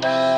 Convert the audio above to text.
Bye.